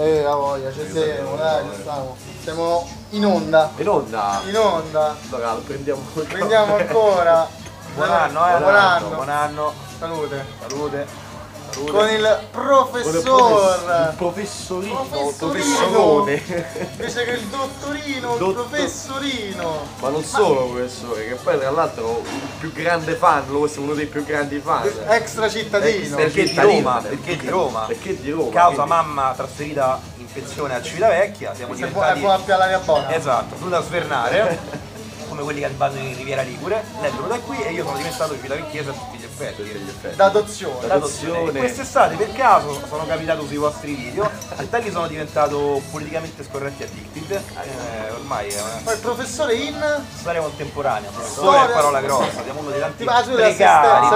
Eh, la voglia, ci siamo, dai, ci stiamo. Siamo in onda. In onda. In onda. Allora, prendiamo Prendiamo ancora. Buon anno, eh. Buon anno. Buon anno. Salute. Salute. Con il professor. Il professorino. Professorone. Invece che il dottorino, il Dottor- professorino. Ma non solo professore, che poi tra l'altro il più grande fan, lo è uno dei più grandi fan. Extra cittadino. Perché di. Roma? Perché di Roma? Perché di Roma? Causa quindi- mamma trasferita in pensione a Civitavecchia, siamo Se può, è diventati... buona più all'aria buona. Esatto, venuta a svernare, come quelli che vanno in Riviera Ligure, lei è venuta qui e io sono diventato civitavecchiese a tutti gli effetti. D'adozione. D'adozione. Quest'estate per caso sono capitato sui vostri video e da lì sono diventato politicamente scorretti addicted. Eh, ormai è una Poi il professore in. storia contemporanea, professore Storia- è parola grossa, siamo uno dei tanti precari, precari.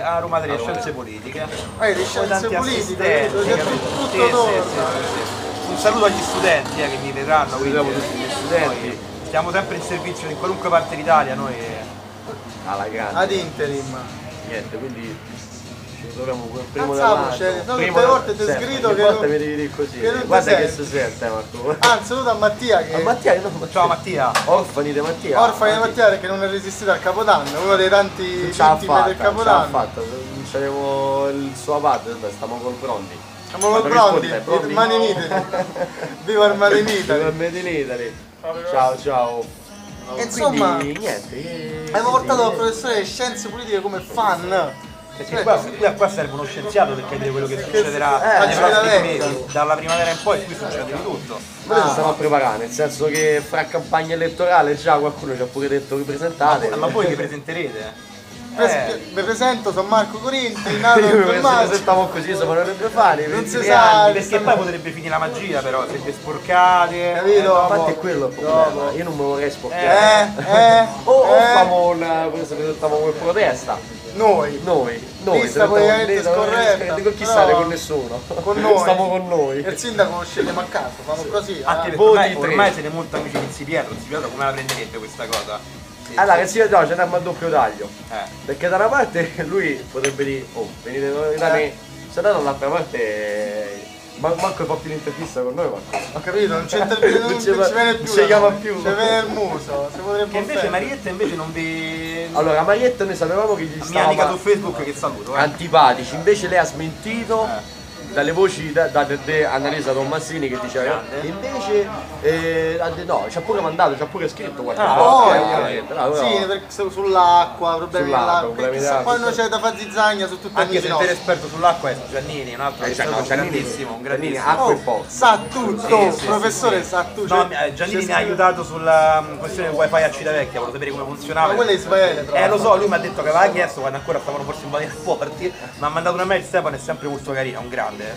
a Roma 3 scienze politiche. Di Poi scienze politiche, tutto, sì. Un saluto agli studenti eh, che mi vedranno, quindi tutti gli studenti. noi stiamo sempre in servizio in qualunque parte d'Italia, noi Alla grande. Ad interim. Niente, quindi ci troviamo quel primo Alzavo, cioè, no, le volte ti sgrido che volta non- mi devi dire così. che Guarda che si sente Marco. Ah, un saluto a Mattia che A Mattia, no, Mattia. Ciao Mattia! Orfani di Mattia. orfani di Mattia perché non è resistito al Capodanno, uno dei tanti vittime del non ce l'ha Capodanno. fatta. Non c'avevo il suo vabbè, stiamo col pronti. Siamo col Brondi, Brondi. Made in Italy. Viva il Made in Viva Italy. il Made in Italy. Ciao ciao. E insomma, Quindi, niente. eh, abbiamo portato eh, professore di scienze politiche come fan. Perché qua, qui, a qua serve uno scienziato per capire quello che succederà eh, nei prossimi mesi. Dalla primavera in poi qui succede di tutto. Ma noi ci stiamo a preparare, nel senso che fra campagna elettorale già qualcuno ci ha pure detto vi presentate. Ah, Ma voi che presenterete? Pres- Eh, Vi presento, sono Marco Corinti, nato Io mi Tommaso. presentiamo così, non dovrebbe fare. Non 23 si sa, perché poi potrebbe finire la magia però, se vi sporcate. Capito? eh, Infatti è quello il problema. Io non me lo vorrei Eh, sporcare. eh, O, o eh, famo una, se presentiamo come protesta. noi. Noi, noi. Lista politicamente non- scorretta, Con chi però- stare? Con nessuno. Con noi. Stiamo con noi. E il sindaco lo scegliamo a caso, fanno così. Anche eh. ormai, ormai siete molto amici di Zi Pietro, Zi Pietro come la prenderebbe questa cosa? Sì, Allora, sì. che si no, ce n'è a doppio taglio. Eh. Perché da una parte lui potrebbe dire, oh, venite da me, se no dall'altra parte ma- manco fa più l'intervista con noi, Marco. Ho capito, non c'è intervento, non, Non ci non più. ci chiama più. Ci viene il muso, si potrebbe Che invece. Marietta invece non vi... Allora, Marietta noi sapevamo che gli mia amica stava su Facebook che saluto, eh. antipatici, invece lei ha smentito Eh. Dalle voci da, da, de Annalisa Tommasini che diceva invece eh, no, ci ha pure mandato, ci ha pure scritto qualche Ah, volta. Oh, eh, eh, ok, allora, sì, perché su- sull'acqua, problemi Sull'acqua, dell'acqua. problemi. Poi non c'è da fare zizzagna su tutti Anche amici se il esperto sull'acqua è Giannini, un altro Eh, che no, grandissimo, un grandissimo. acqua e po'. sa tutto, Sì, sì, professore sì, sa tutto. No, cioè, eh, Giannini mi ha scritto- aiutato sulla mm, questione del wifi a Civitavecchia, volevo sapere come funzionava. Ma quello è Israele, Eh lo so, lui mi ha detto che aveva chiesto quando ancora stavano forse un po' di rapporti, mi ha mandato una mail Stefano è sempre molto carino, un grande.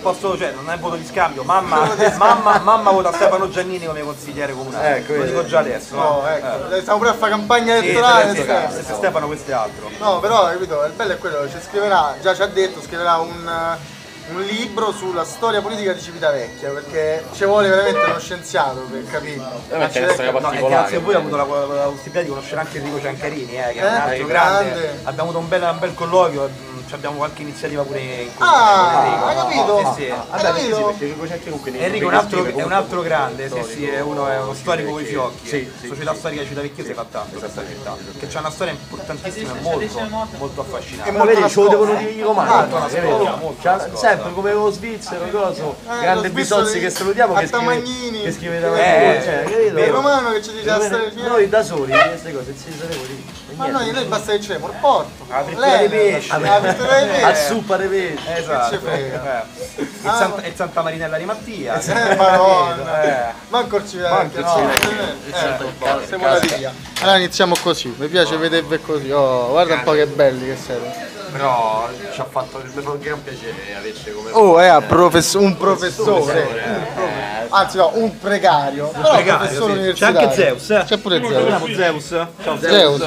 Posto, cioè, non è voto di scambio, mamma, mamma, mamma vota Stefano Giannini come consigliere comunale. Ecco, lo dico già adesso. No, eh. ecco, stiamo pure a fare campagna elettorale. sì, Stefano. sì, sì, Stefano questo è altro. No, però, capito, il bello è quello, ci scriverà, già ci ha detto, scriverà un, eh, un libro sulla storia politica di Civitavecchia, perché ci vuole veramente uno scienziato per capire. Eh, storia No, e particolare. grazie a voi ho avuto la, la possibilità di conoscere anche Enrico Ciancarini, eh, che è un Eh, altro grande. grande. Abbiamo avuto un bel, un bel colloquio, abbiamo qualche iniziativa pure in comune Ah, hai capito? Sì, sì. Hai Vabbè, perché sì, capito? perché Ciacchi comunque Enrico è un altro, è un altro grande, sì, sì, è uno, è uno storico con i fiocchi. Sì, sì, Società sì. storica Civitavecchia fa tanto questa città, che c'ha una storia importantissima e molto, molto affascinante. E Ma vedi, ce lo devono dire i romani. Ah, sempre come lo svizzero, coso, Eh, grande lo svizzero Bisozzi di- che salutiamo che scrive, che scrive Eh, davanti, cioè, capito? Il romano che ci dice la storia di Noi da soli queste cose ci saremo lì. Ma noi, noi basta che ci il porto. La frittura di pesce. La frittura di A pesce. zuppa di pesce. Esatto. Che ci frega? Eh. Il, Ah, Santa, il Santa Marinella di Mattia. Eh, madonna. Eh. Manco Manco il no. Civitavecchia. Eh, siamo la via. Allora iniziamo così, mi piace vedervi così. Oh, guarda un po' che belli che siete. Però ci ha fatto un gran piacere averci come Oh, è a profess- un professore. eh. Anzi no, un precario. Però precario, professore sì. universitario. C'è anche Zeus, eh. C'è pure Zeus. Zeus. Ciao Zeus.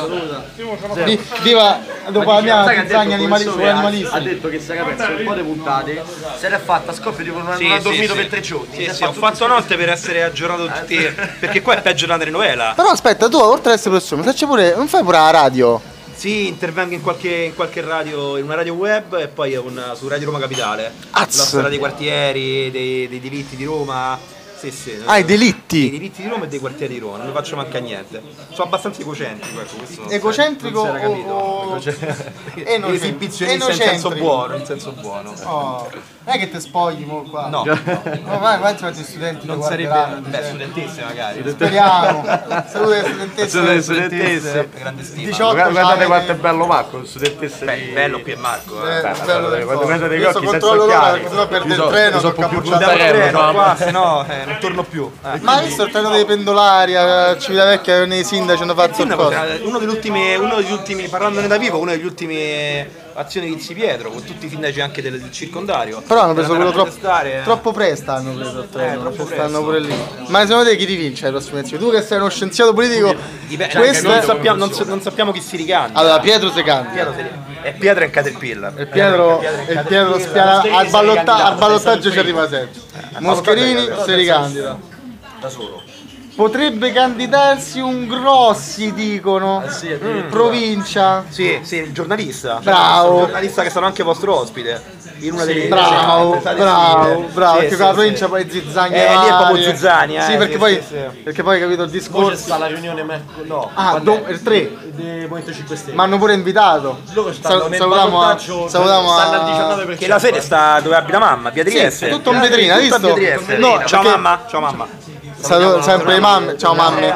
Vi- Viva dopo la mia Sai che ha detto zizzagna animali- professore? Ha detto che si era perso un po' di puntate, se l'è fatta a scoppio di non, non Sì, ha sì, dormito sì. per tre giorni. Sì, Si è sì, ho fatto fatto notte per essere aggiornato tutti. Perché qua è peggio di una telenovela. Però aspetta, tu oltre ad essere professore, ma facci pure. Non fai pure la radio? Sì, intervengo in qualche, in qualche radio, in una radio web e poi un- su Radio Roma Capitale. Az. La storia dei quartieri, dei, dei diritti di Roma. Sì, sì. Ah, i delitti. diritti di Roma e dei quartieri di Roma, non mi faccio mancare niente. Sono abbastanza egocentrico, ecco, questo Egocentrico non si era capito. o-. Enocentrico. Esibizionista in senso buono, in senso buono. Oh, non è che te spogli mo qua. No, No, vai, vai, ti gli studenti non sarebbe. Beh, studentesse magari. Speriamo. Salute alle studentesse. Salute alle studentesse. Grande stima. 18 Guarda- c'ha Guardate le- quanto è bello Marco, studentessa Beh, di... bello qui è Marco. Eh, Eh. Beh, bello del quando vedo dei Io occhi senza controllo l'ora occhiali. perché sennò perde Io il treno, io tocca. Andiamo al Treno, no? qua, se no eh, non torno più. Eh. Ma hai visto il treno dei pendolari a Civitavecchia nei sindaci hanno fatto il uno degli ultimi, uno degli ultimi, parlandone da vivo, una delle ultime azioni di Inzi Pietro, con tutti i sindaci anche del, del circondario. Però hanno preso quello troppo, eh. troppo presto hanno preso il treno, troppo cioè, presto. stanno pure lì. Ma secondo te chi ti vince alle prossime elezioni? Tu che sei uno scienziato politico, Dipende- questo non, sappiamo, non, non sappiamo chi si ricanta. Allora, Pietro si si- è Pietro è un caterpillar. E Pietro, e Pietro spiana, al, ballotta- al ballottaggio ci arriva sempre. Moscherini si ricandida. Da solo. Potrebbe candidarsi un Grossi, dicono. sì, addirittura. Provincia. Sì, sì, il giornalista. Bravo. Il giornalista che sarà anche vostro ospite. In una delle Bravo, delle- bravo, bravo, Sì, perché sì, con la sì. provincia poi zizzagni Eh, lì è proprio varie. zizzani, eh, Sì, perché sì, poi, sì, sì. perché poi capito il Poi c'è discorso. sta la riunione mercoledì. No. Ah, do- il 3. Del Movimento 5 Stelle. Mi hanno pure invitato. loro stanno Sal- nel salutiamo a, ballottaggio, salutiamo stanno al a... 19%. Che la sede sta dove abita mamma, via Trieste. tutto in vetrina, visto? via Trieste. No, ciao mamma, ciao mamma. Saluto sempre le mamme, ciao mamme.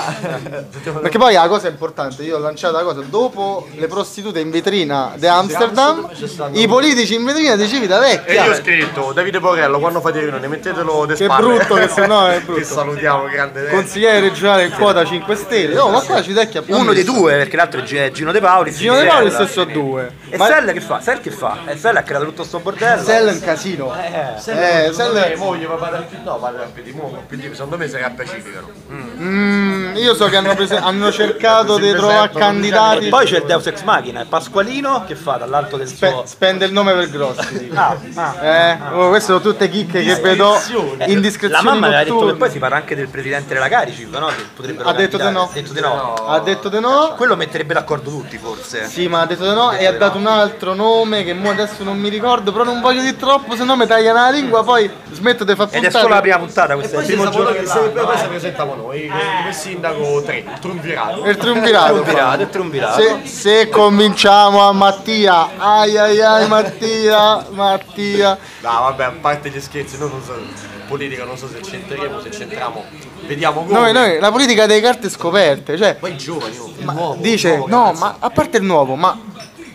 Perché poi la cosa importante, io ho lanciato la cosa, dopo le prostitute in vetrina di Amsterdam, i politici in vetrina di E Civitavecchia. io ho scritto, Davide Borello, quando fate riunione, mettetelo de Che spalle. brutto che se no è brutto. Che salutiamo, grande. Consigliere regionale in quota 5 Stelle. No, ma qua Civitavecchia Uno dei due, perché l'altro è Gino De Paoli. Gino De Paoli stesso due. E Ma Sella che fa? Sella che fa? E Sella ha creato tutto sto bordello. Sella è un casino. Eh, Sella- me, moglie, no, padre mo, PD, secondo me sarà pacificano. Mm, io so che hanno, prese- hanno cercato di trovare candidati. E poi c'è il Deus Ex Machina, Pasqualino che fa dall'alto del Spe- suo... spende il nome per grossi. dico. Ah, ah. Eh, oh, queste sono tutte chicche che vedo Eh, indiscrezioni La mamma aveva detto che poi si parla anche del presidente della Caricip, no? Che potrebbero Ha detto di candidare. no. Ha detto di no. Ha detto di no. Quello metterebbe d'accordo tutti, forse. Sì, ma ha detto di no e ha dato un altro nome che mo adesso non mi ricordo, però non voglio dire troppo, se no mi tagliano la lingua, poi smetto di far Ed è solo la puntare. prima puntata, questo è il primo giorno che se, poi si presentiamo noi, come sindaco 3, triunvirato. Il triunvirato, il triunvirato. Se, se convinciamo a Mattia, ai ai ai Mattia, Mattia. No, vabbè, a parte gli scherzi, noi non so, politica non so se c'entreremo, se c'entriamo, vediamo come. Noi, noi, la politica delle carte scoperte, cioè Poi i giovani, oh, il Ma nuovo, dice, il nuovo, no, ma a parte il nuovo, ma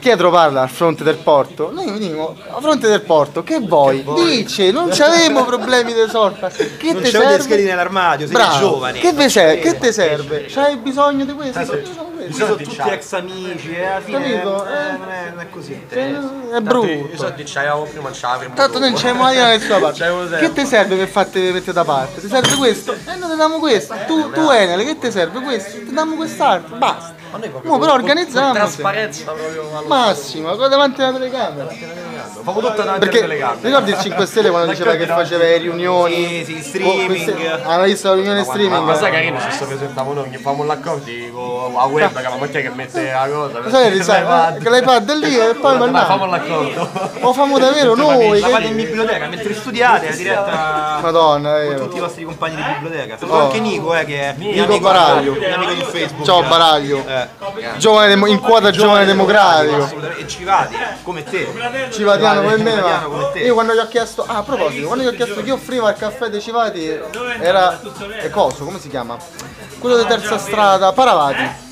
Pietro parla al fronte del porto. Noi veniamo a fronte del porto, che vuoi? Dice, non c'avevamo problemi di sorta. Che Non ti c'è serve? nell'armadio, siete Bravo. giovani. Che vi serve? Che ti serve? C'hai bisogno di questo? Io sono Qui questo. sono tutti ex amici, eh, alla fine Capito? eh, Eh. non, è, non è così. Eh, È brutto. soldi ce l'avevamo prima, ce l'avremo Tanto noi non c'è mai da nessuna parte. Che ti serve per farti mettere da parte? Ti serve questo? E noi ti diamo questo. Tu, tu Enel, che ti serve questo? Ti diamo quest'altro. Basta. Ma noi proprio Mo però organizziamoci. Trasparenza proprio qua davanti alla telecamera. Famo tutta davanti alle Perché telecamere. ricordi il 5 Stelle quando diceva che faceva le riunioni? Sì, sì, streaming. Oh, queste- Hanno visto la riunione Ma, streaming? ma sai carino se si presentavamo noi, famo l'accordo con la webcam, ma chi è che mette la cosa? Sai, che sai, che l'iPad è lì e poi Ma famo mandiamo. l'accordo. Lo famo davvero noi. La fate che- in biblioteca, mentre studiate, la diretta Madonna, è con tutti i vostri compagni di biblioteca. Saluto Oh. anche Nico, eh, che è Nico amico, Baraglio. amico su Facebook. Ciao Baraglio. Eh. Giovane in quota giovane democratico. E Civati, come te. Civatiano come me, ma io quando gli ho chiesto, ah a proposito, quando gli ho chiesto chi offriva il caffè dei Civati era, è coso, come si chiama? Quello di terza strada, Paravati.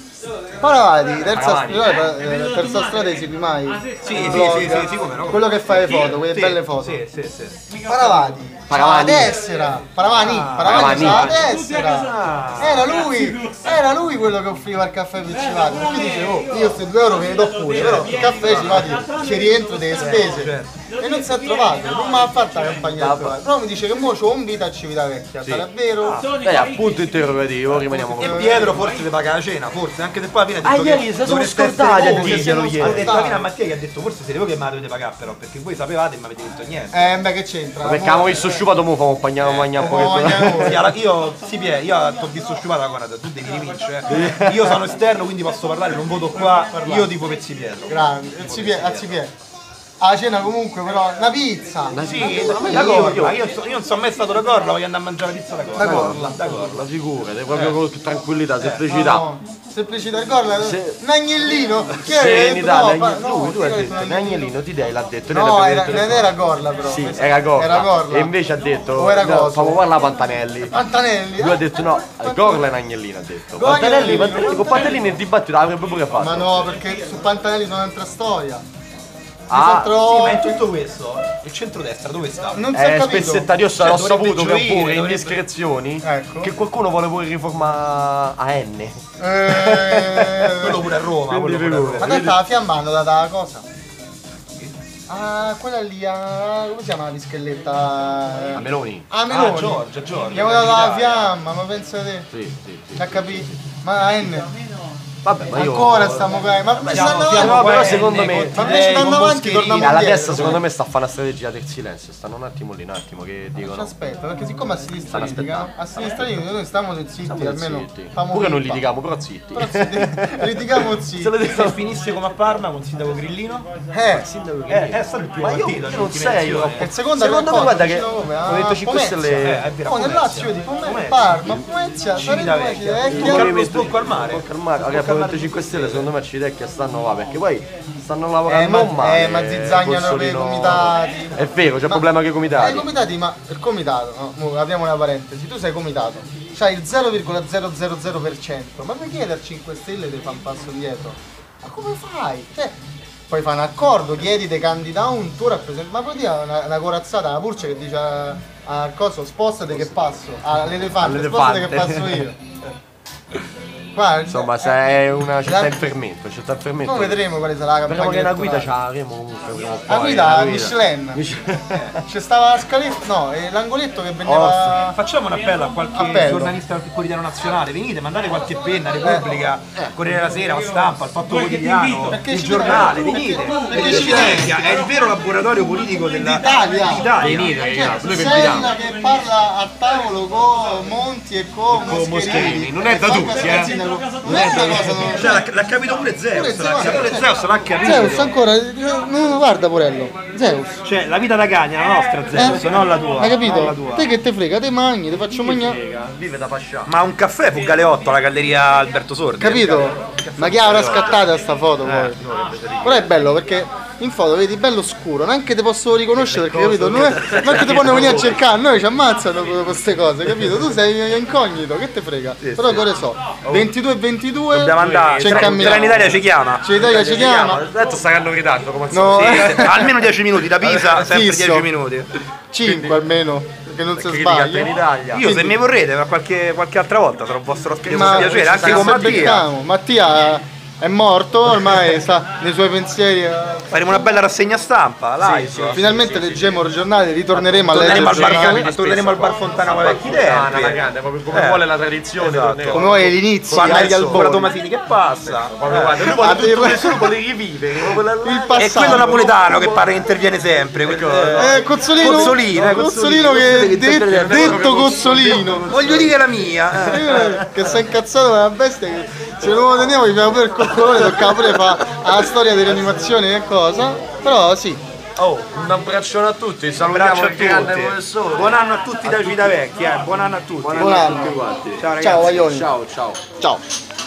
Paravati, terza, Paravati. strada, eh, terza strada esegui mai? Sì, Il sì, sì, sì, sì, come no. Quello che fa le foto, quelle Sì, belle foto. Sì, sì, sì. Paravati. Paravani. A tessera. Paravani. Paravani. Paravani. A tessera. Era lui. Era lui quello che offriva il caffè per Civati. Perché dicevo, io questi due euro me ne do pure, però il caffè Civati ci rientro delle spese. e non si è trovato, non mi ha fatto la campagna elettorale. Però mi dice che mo c'ho un vita a Civitavecchia, sarà vero? Dai, appunto interrogativo, rimaniamo E con Pietro forse ti paga la cena, forse, anche se poi alla fine ha Ah, detto ieri che sono scordati a dirglielo Ha ieri. detto alla fine a Mattia gli ha detto forse siete voi che me la dovete pagare però, perché voi sapevate e mi avete detto niente. Eh, beh, che c'entra? Perché abbiamo visto sciupato, mo famo un Eh, voglio- Sì, alla- io, sì, Pie, io ti ho visto sciupata Conrad, tu devi rivincere. Io sono esterno, quindi posso parlare, non voto qua, io tipo Pezzi Pietro. Grande, Alzipie, Alzipie. A cena comunque però, una pizza. Sì, la corla, io, so- io non sono mai stato da corla, voglio andare a mangiare la pizza da corla. Da corla. Da corla. La figura, proprio con tranquillità, semplicità. Semplicità il gol, Se- un agnellino. Chi è? In Italia, No, fa- no, lui, lui ha detto, un Agnellino ti dai, l'ha detto. No, era, detto non era Gorla però. Sì, era Gorla. Era Gorla. E invece ha detto, O era no, famo parlare Pantanelli. Pantanelli. Lui eh? ha detto no, Gorla e Agnellino ha detto. Pantanelli. Pantanelli- con Pantanelli nel dibattito l'avrebbe pure fatto. Ma no, perché su Pantanelli non entra storia. Ah, Sì, ma in tutto questo, il centrodestra dove sta? Non si è Eh, capito. spezzettati, io Cioè, l'ho saputo che pure dovrebbe- indiscrezioni Ecco. che qualcuno vuole pure riformare a N. Eh, Quello pure a Roma, quello pure a. Roma. Ma te stava fiammando da, da cosa? Ah, quella lì, ah, come si chiama la bischelletta? A Meloni? Ah, Meloni. Ah, Giorgia, Giorgia. Abbiamo dato la fiamma, ma pensate. Sì, sì, sì. L'ha capito? Ma a N. Vabbè, ma io... Ancora stiamo qua. Ma ci Siamo- stanno avanti. però bene, secondo me- Ma invece stanno avanti, torniamo Alla destra secondo me sta a fare una strategia del silenzio, stanno un attimo lì, un attimo che Ci dicono... aspetta, perché siccome a sinistra Stanno litigano, a sinistra litigano, noi stiamo zitti, Stiamo almeno zitti. Pure non pippa. litighiamo, però zitti. Però zitti, litigamo zitti. Se Se finisse come a Parma con Sindaco Grillino, Eh, eh, è stato il primo Ma io, partito. io non sei il secondo Secondo me guarda che ho detto A 5 Pomezia. Stelle. Eh, Oh, nel. Lazio Pomezia, Parma. Pomezia, Civitavecchia. Salerno, Un Civitavecchia. calmo sbocco al mare. Movimento 5 Stelle secondo me Civitavecchia stanno là perché poi stanno Eh, lavorando ma, non male. eh, ma zizzagnano per i comitati. È vero, c'è il Ma- problema con i comitati. Eh, i comitati, ma il comitato, no, mo apriamo una parentesi, tu sei comitato, c'hai il 0,000%, ma chiedere a 5 Stelle di fare un passo dietro? Ma come fai? Cioè, poi fai un accordo, chiedi di candidare un tuo rappresentante, ma puoi dire una, una corazzata alla Purce che dice a, a coso, spostati che passo, all'elefante, spostati che All'elefante. passo io. Qua, Insomma, se è una città in fermento, città in fermento. Noi vedremo quale sarà la campagna Speriamo che una guida ce l'avremo comunque prima o poi. La guida Michelin. Michelin. C'è stava la scaletta, no, e l'angoletto che vendeva... Facciamo un appello a qualche Appello. giornalista del quotidiano nazionale, venite, mandate qualche penna, Repubblica, Corriere della Sera, la stampa, il Fatto Quotidiano, il giornale, venite, perché Civitavecchia è il vero laboratorio politico della- D'Italia. Venite, Cioè, ragazzi, noi invitiamo. che parla a tavolo con Monti e con Moscherini. Non è da tutti, eh. Sindaco. Non è una cosa non- Cioè, l'ha, l'ha capito pure Zeus, Pure l'ha Zeus. capito Zeus, l'ha capito. Zeus ancora, no, guarda Porello, Zeus. Cioè, la vita da cagna, la nostra Zeus, non la tua. Hai non capito? la tua. Te che te frega, te mangi, te faccio mangiare. Vive da pascià. Ma un caffè fu Galeotto alla galleria Alberto Sordi. Capito? Ma chi avrà scattato sta foto poi? Però è bello perché in foto vedi bello scuro, neanche ti posso riconoscere perché capito? Non è, non è che ti possono venire a cercare, noi ci ammazzano con queste cose, capito? Tu sei incognito, che te frega? Però cosa so? 22 e 22 Dobbiamo andare. Tra- incamminiamo. Trenitalia ci chiama. C'Italia ci chiama. Adesso saranno in ritardo come No. Sì, sì, almeno 10 minuti da Pisa, sempre Fisso. 10 minuti. 5 almeno, che non si sbaglia. Io se mi vorrete, ma qualche, qualche altra volta sarò vostro ospite con Ma piacere, anche con Mattia. Mattia è morto, ormai sta nei suoi pensieri. eh. Faremo una bella rassegna stampa, live. Finalmente leggeremo il giornale, ritorneremo a leggere al, giornale. bar, torneremo al bar Fontana con i vecchi Fontana, tempi. la grande, proprio come Eh. vuole la tradizione. Esatto. Come vuoi all'inizio, Quando agli con la albori. Tomasini che passa. Lui vuole del- tutto, nessuno vuole rivivere. la- Il E passato. quello napoletano che pare che interviene sempre. Eh, Cozzolino, Cozzolino, eh, Cozzolino che de- detto Cozzolino. Voglio dire la mia. eh. Eh, Che si è incazzato una bestia che se non lo tenevo gli faceva pure il coccolone, toccava pure fare la storia dell'animazione e cosa. Però sì, Oh, un abbraccione a tutti, salutiamo a il grande tutti. professore. Buon anno a tutti da Civitavecchia, eh. buon anno a tutti. Buon anno a tutti quanti. Ciao ragazzi. ciao Aioni. Ciao, ciao. Ciao.